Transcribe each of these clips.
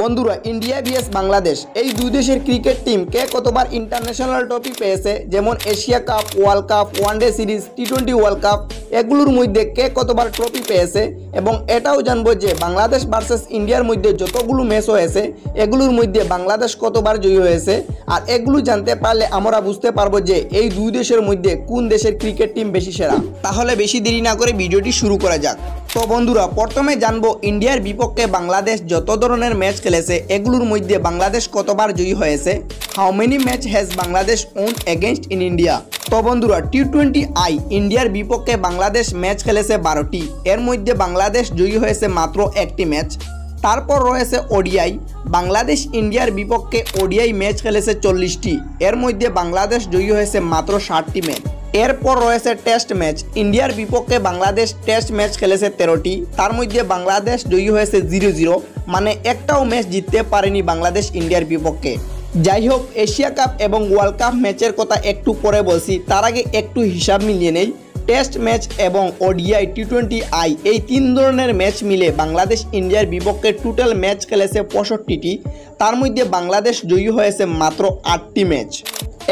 বন্ধুরা, India VS Bangladesh. এই দুই দেশের ক্রিকেট টিম কে কতবার ইন্টারন্যাশনাল ট্রফি পেয়েছে? যেমন Asia cup world cup one day series T twenty world cup এগুলোর মধ্যে কে কতবার ট্রফি পেয়েছে এবং এটাও জানব যে বাংলাদেশ ভার্সেস ইন্ডিয়ার মধ্যে যতগুলো ম্যাচ হয়েছে, এগুলোর মধ্যে বাংলাদেশ কতবার জয়ী হয়েছে আর এগুলো জানতে পারলে আমরা বুঝতে পারব যে এই দুই দেশের মধ্যে কোন দেশের ক্রিকেট টিম বেশি সেরা। তাহলে বেশি দেরি না করে ভিডিওটি শুরু করা যাক। তো বন্ধুরা, প্রথমে জানব ইন্ডিয়ার বিপক্ষে বাংলাদেশ যত ধরনের ম্যাচ খেলেছে, এগুলোর মধ্যে বাংলাদেশ কতবার জয়ী হয়েছে? How many match has Bangladesh won against in India তো বন্ধুরা টি টোয়েন্টি আই ইন্ডিয়ার বিপক্ষে বাংলাদেশ ম্যাচ খেলেছে বারোটি। এর মধ্যে বাংলাদেশ জয়ী হয়েছে মাত্র একটি ম্যাচ। তারপর রয়েছে ওডিআই। বাংলাদেশ ইন্ডিয়ার বিপক্ষে ওডিআই ম্যাচ খেলেছে চল্লিশটি। এর মধ্যে বাংলাদেশ জয়ী হয়েছে মাত্র ষাটটি ম্যাচ। এরপর রয়েছে টেস্ট ম্যাচ। ইন্ডিয়ার বিপক্ষে বাংলাদেশ টেস্ট ম্যাচ খেলেছে তেরোটি। তার মধ্যে বাংলাদেশ জয়ী হয়েছে জিরো জিরো। মানে একটাও ম্যাচ জিততে পারেনি বাংলাদেশ ইন্ডিয়ার বিপক্ষে। যাই হোক এশিয়া কাপ এবং ওয়ার্ল্ড কাপ ম্যাচের কথা একটু পরে বলছি। তার আগে একটু হিসাব মিলিয়ে নেই। টেস্ট ম্যাচ এবং ওডিআই টি টোয়েন্টি আই, এই তিন ধরনের ম্যাচ মিলে বাংলাদেশ ইন্ডিয়ার বিপক্ষে টোটাল ম্যাচ খেলেছে পঁয়ষট্টিটি। তার মধ্যে বাংলাদেশ জয়ী হয়েছে মাত্র আটটি ম্যাচ।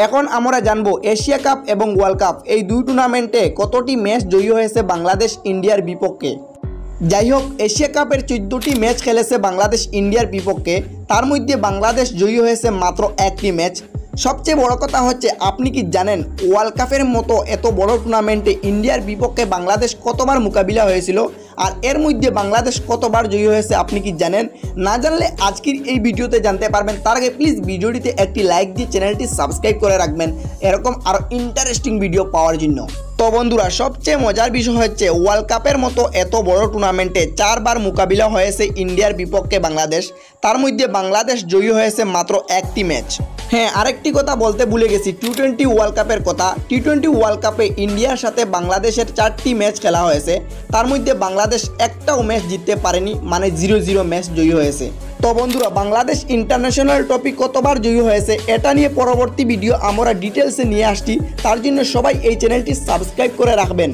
এখন আমরা জানব এশিয়া কাপ এবং ওয়ার্ল্ড কাপ, এই দুই টুর্নামেন্টে কতটি ম্যাচ জয়ী হয়েছে বাংলাদেশ ইন্ডিয়ার বিপক্ষে? যাই হোক এশিয়া কাপের চোদ্দটি ম্যাচ খেলেছে বাংলাদেশ ইন্ডিয়ার বিপক্ষে। তার মধ্যে বাংলাদেশ জয়ী হয়েছে মাত্র একটি ম্যাচ। সবচেয়ে বড় কথা হচ্ছে, আপনি কি জানেন ওয়ার্ল্ড কাপের মতো এত বড় টুর্নামেন্টে ইন্ডিয়ার বিপক্ষে বাংলাদেশ কতবার মোকাবিলা হয়েছিল? আর এর মধ্যে বাংলাদেশ কতবার জয়ী হয়েছে আপনি কি জানেন? না জানলে আজকের এই ভিডিওতে জানতে পারবেন। তার আগে প্লিজ ভিডিওটিতে একটি লাইক দিয়ে চ্যানেলটি সাবস্ক্রাইব করে রাখবেন। এরকম আরও ইন্টারেস্টিং ভিডিও পাওয়ার জন্য। তো বন্ধুরা, সবচেয়ে মজার বিষয় হচ্ছে ওয়ার্ল্ড কাপের মতো এত বড় টুর্নামেন্টে চারবার মোকাবিলা হয়েছে ইন্ডিয়ার বিপক্ষে বাংলাদেশ। তার মধ্যে বাংলাদেশ জয়ী হয়েছে মাত্র একটি ম্যাচ হ্যাঁ আরেকটি কথা বলতে ভুলে গেছি টি টোয়েন্টি ওয়ার্ল্ড কাপের কথা। টি টোয়েন্টি ওয়ার্ল্ড কাপে ইন্ডিয়ার সাথে বাংলাদেশের চারটি ম্যাচ খেলা হয়েছে। তার মধ্যে বাংলাদেশ একটাও ম্যাচ জিততে পারেনি মানে জিরো জিরো ম্যাচ জয়ী হয়েছে। তো বন্ধুরা, বাংলাদেশ ইন্টারন্যাশনাল টপিক কতবার জয়ী হয়েছে, এটা নিয়ে পরবর্তী ভিডিও আমরা ডিটেলসে নিয়ে আসছি। তার জন্য সবাই এই চ্যানেলটি সাবস্ক্রাইব করে রাখবেন।